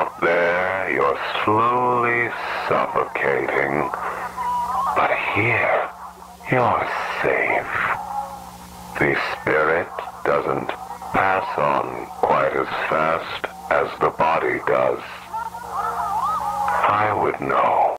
Out there, you're slowly suffocating. But here, you're safe. The spirit doesn't pass on quite as fast as the body does. I would know.